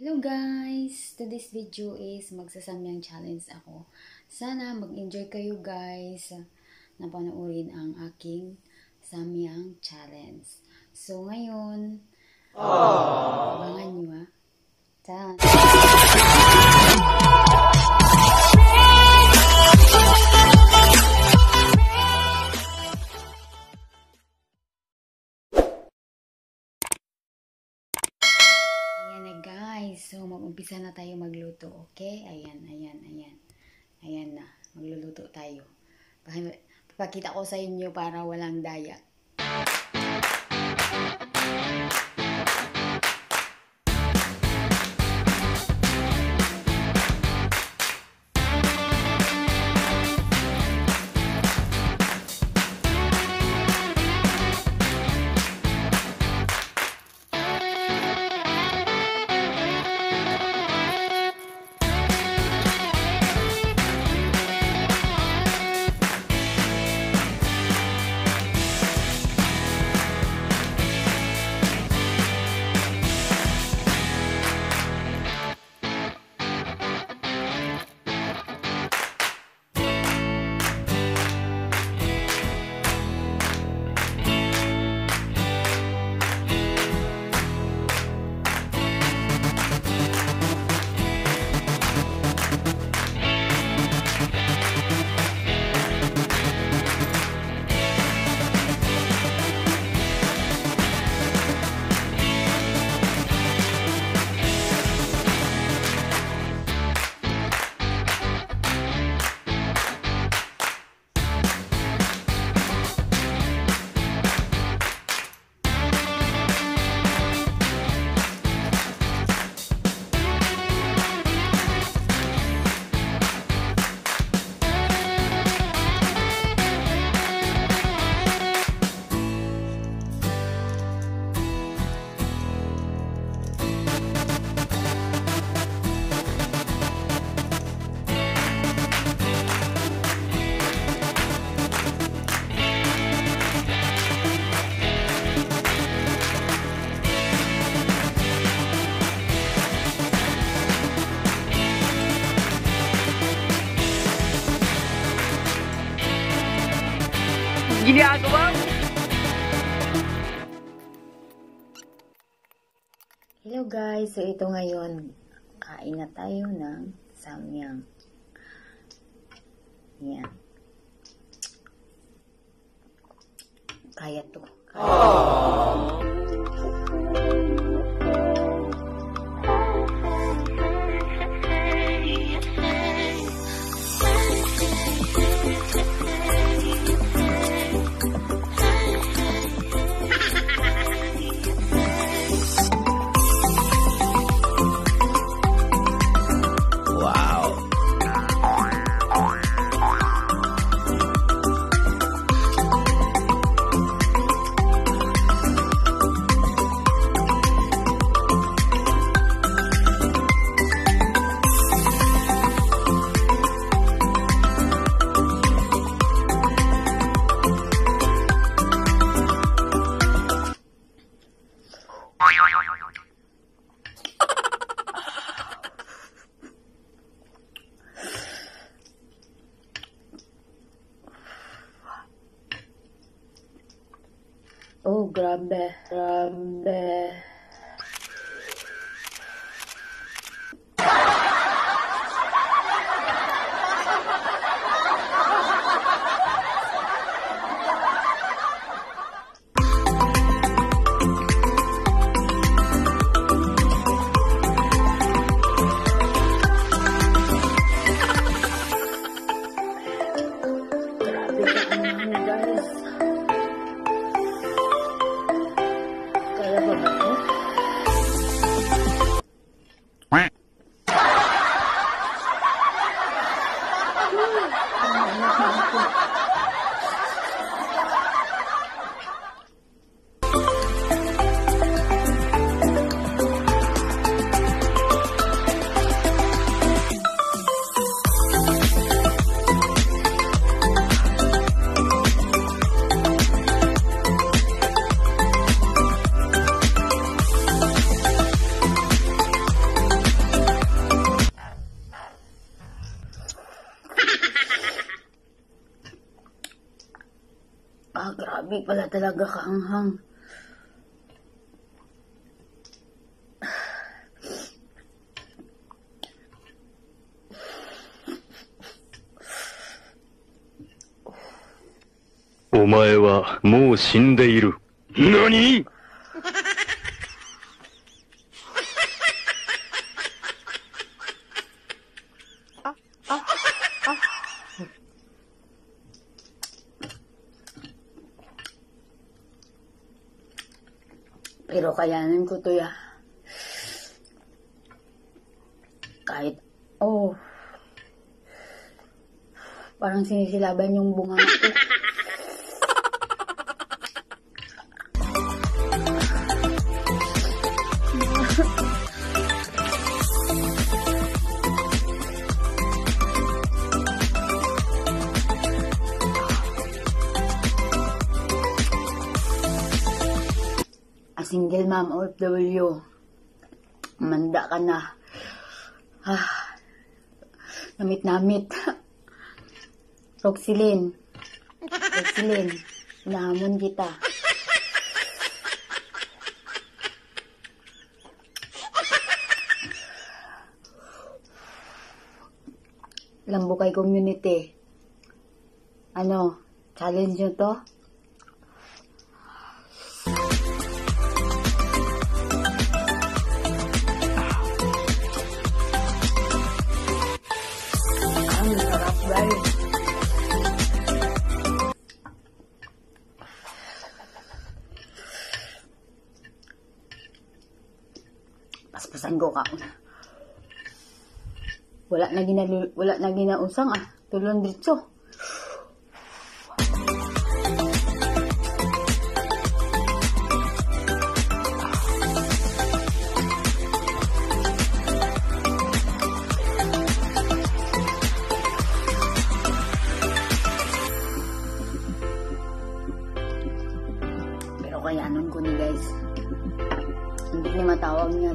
Hello guys! Today's video is magsasamyang challenge ako. Sana mag-enjoy kayo guys na panoorin ang aking samyang challenge. So ngayon, abangan nyo ha. Saan? So mag-umpisa na tayo magluto. Okay? Ayan, ayan, ayan. Ayan na. Magluluto tayo. Pa- Papakita ko sa inyo para walang daya. Ginagawa mo? Hello guys! So ito ngayon, kain na tayo ng samyang. Yan. Kaya to. Kaya. Wow. Oh, grabe. Grabe. Talaga kaanghang. "お前はもう死んでいる。何？Pero kayanin ko to ya. Kahit, oh, parang sinisilaban yung bunga ko. Mom OFW. Manda ka na. Ah, namit-namit. Roxylene. Roxylene. Hinahamon kita. Lambukay community. Ano, challenge nyo to? Paspasan ko ka. Wala na ginalu, wala na ginausang ah. Tulon dito.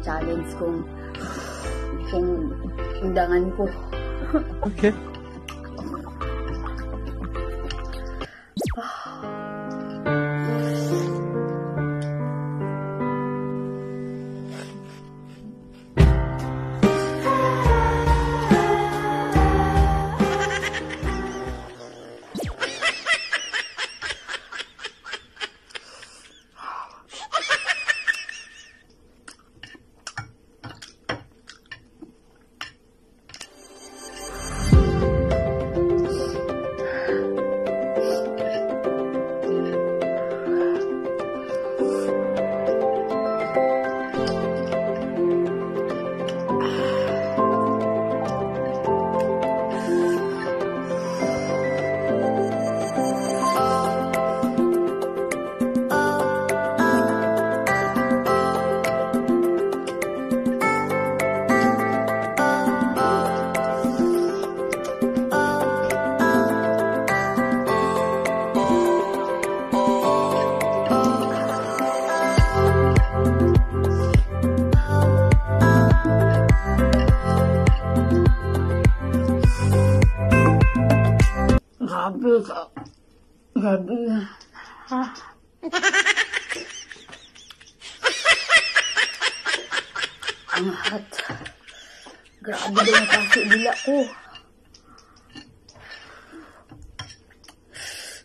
Challenge kung kung undangan ko. Okay.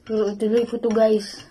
Pero ituloy ko to guys.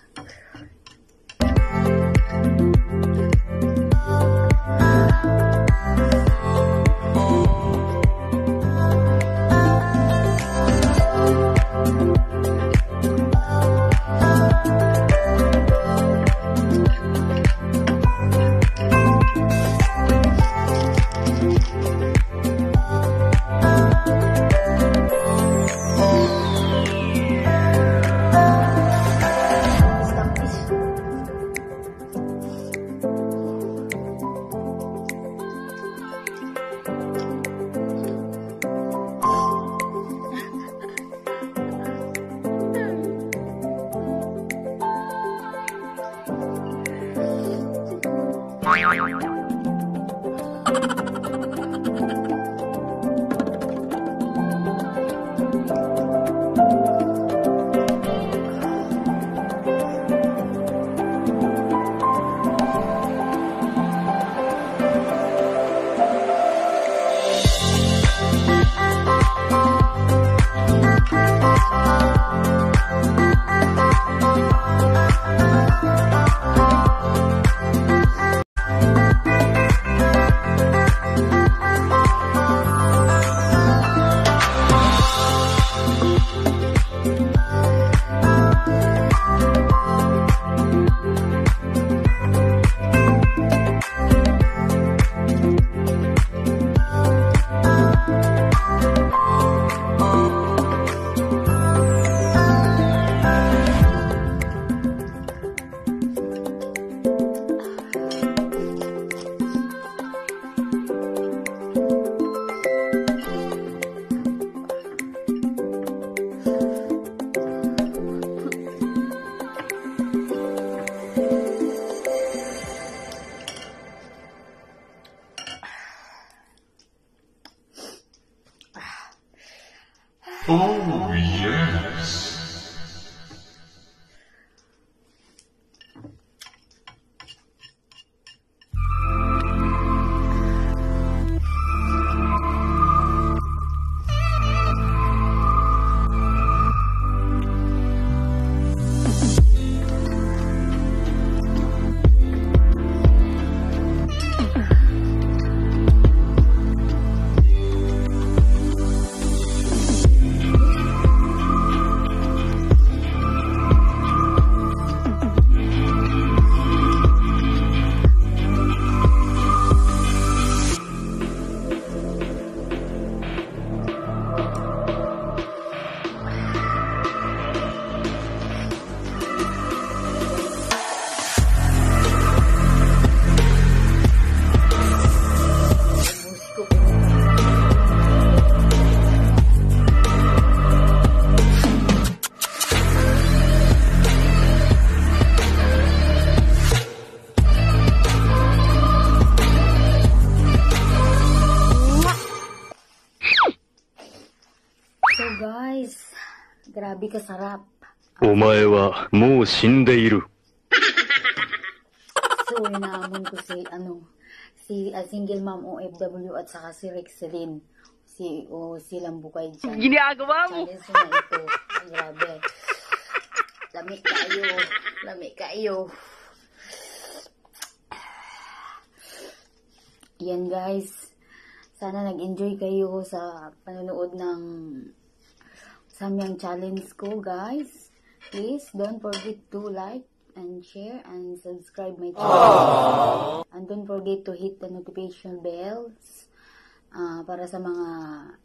よいしょ。Oh, yes. guys, grabe kasarap. お前はもう死んでいる。 So, inaamon ko si, ano, si ah, single mom OFW at saka si Rexelin. Si, o silang bukay dyan. Ginagawa mo! Challenge na ito. Ang grabe. Lami kayo. Lami kayo. Yan guys. Sana nag-enjoy kayo sa panonood ng Samyang Challenge ko guys. Please don't forget to like and share and subscribe my channel. And don't forget to hit the notification bells ah, para sa mga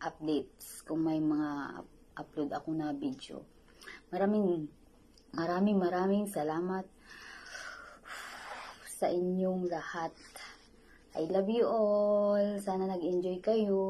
updates kung may mga up- upload ako na video. Maraming maraming maraming salamat sa inyong lahat. I love you all. Sana nag-enjoy kayo.